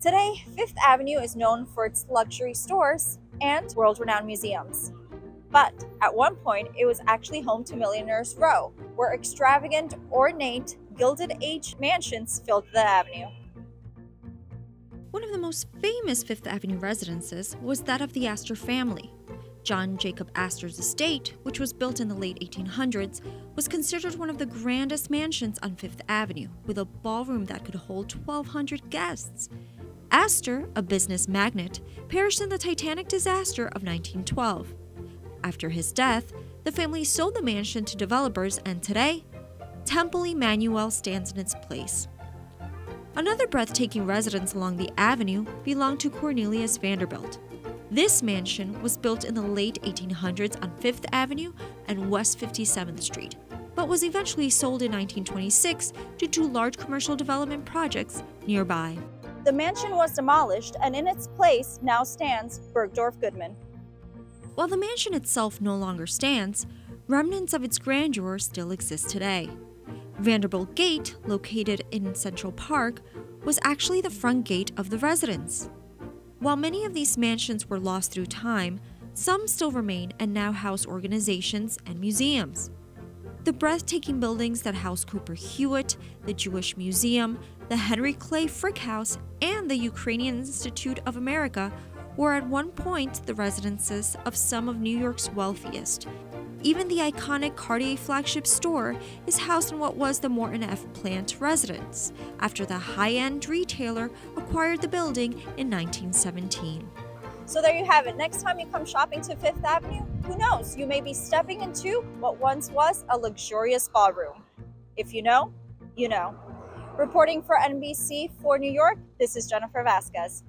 Today, Fifth Avenue is known for its luxury stores and world renowned museums. But at one point, it was actually home to Millionaires Row, where extravagant, ornate, Gilded Age mansions filled the avenue. One of the most famous Fifth Avenue residences was that of the Astor family. John Jacob Astor's estate, which was built in the late 1800s, was considered one of the grandest mansions on Fifth Avenue, with a ballroom that could hold 1,200 guests. Astor, a business magnate, perished in the Titanic disaster of 1912. After his death, the family sold the mansion to developers, and today, Temple Emanu-El stands in its place. Another breathtaking residence along the avenue belonged to Cornelius Vanderbilt. This mansion was built in the late 1800s on Fifth Avenue and West 57th Street, but was eventually sold in 1926 due to large commercial development projects nearby. The mansion was demolished, and in its place now stands Bergdorf Goodman. While the mansion itself no longer stands, remnants of its grandeur still exist today. Vanderbilt Gate, located in Central Park, was actually the front gate of the residence. While many of these mansions were lost through time, some still remain and now house organizations and museums. The breathtaking buildings that house Cooper Hewitt, the Jewish Museum, the Henry Clay Frick House, and the Ukrainian Institute of America were at one point the residences of some of New York's wealthiest, even the iconic Cartier flagship store is housed in what was the Morton F. Plant residence, after the high end retailer acquired the building in 1917. So there you have it. Next time you come shopping to Fifth Avenue, who knows, you may be stepping into what once was a luxurious ballroom. If you know, you know. Reporting for NBC 4 New York, this is Jennifer Vazquez.